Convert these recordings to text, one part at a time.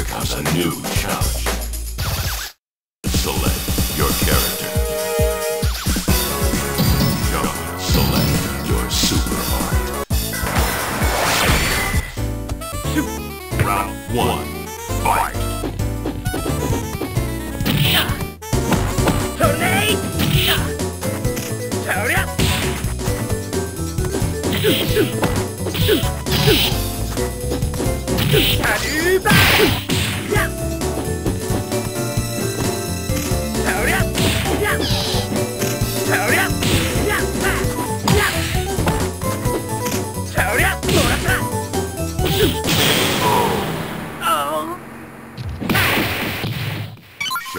Here comes a new challenge. Select your character. Select your super art. Round one. Fight.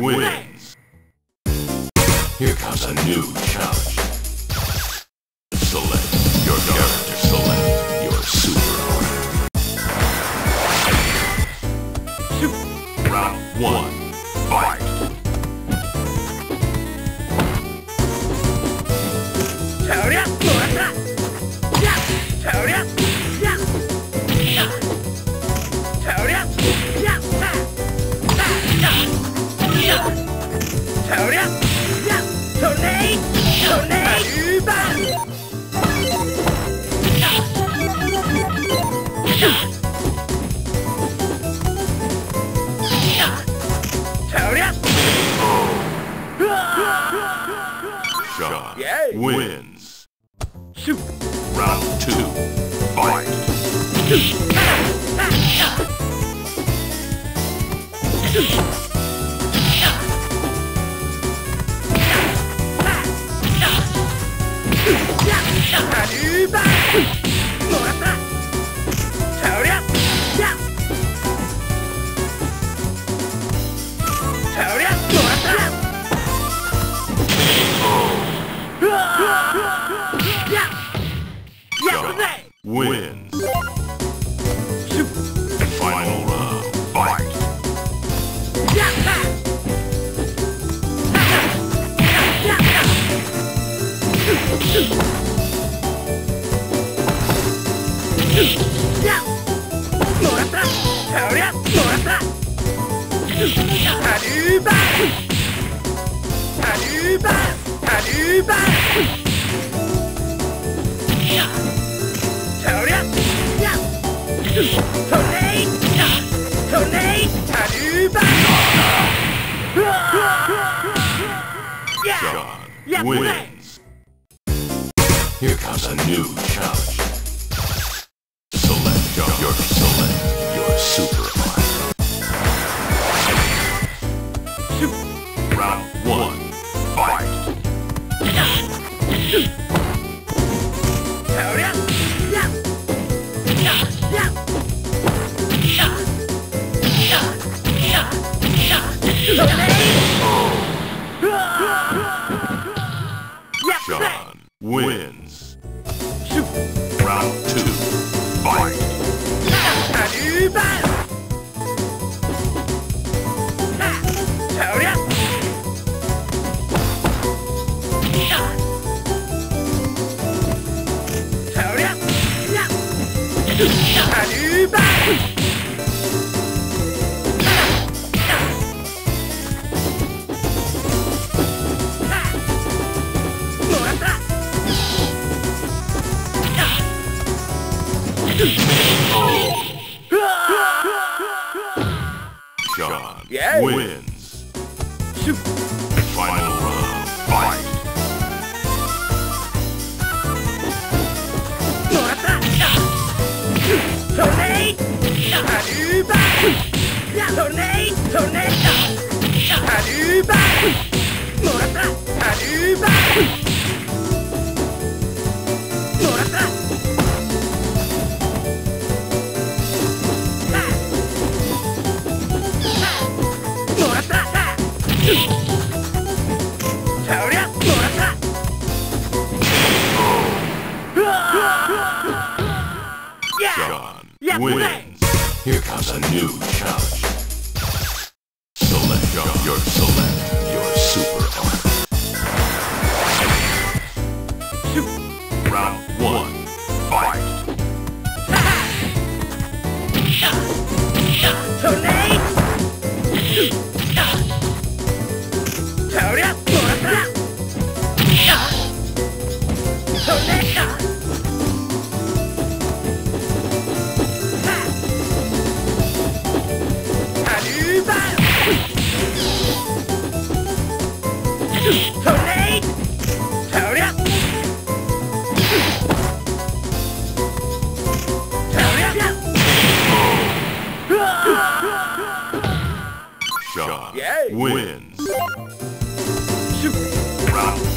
wins. Here comes a new challenge. John wins. Shoot. Round two. Fight. John wins. Here comes a new challenge. Select your, your select your super art. Round win. a new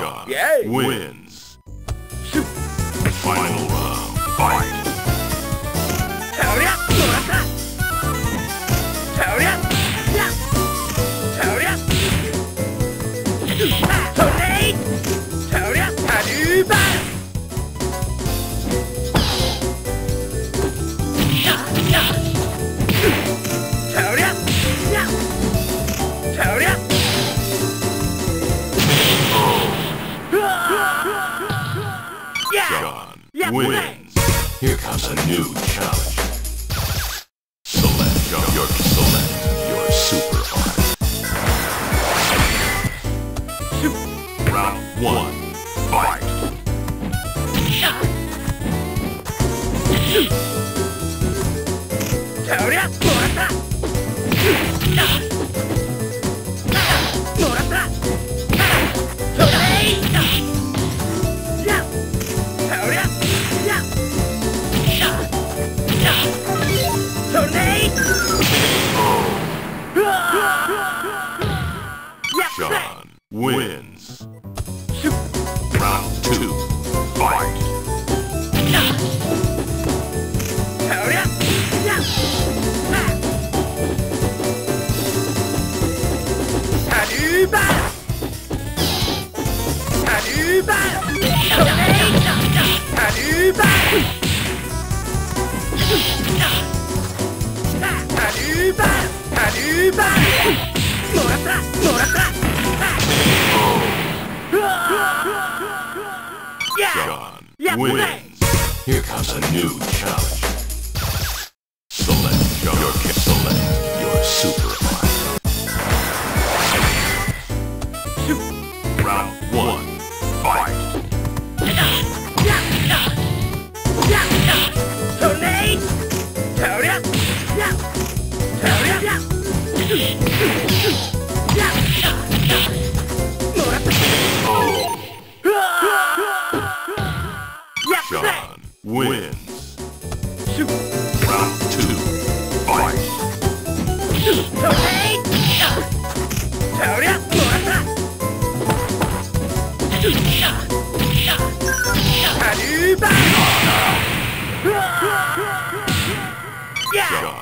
shot Yay. wins. Shoot. Final round. Fight. one. Here comes a new challenge. wins. シュ Round two. Fight. トレイタリャ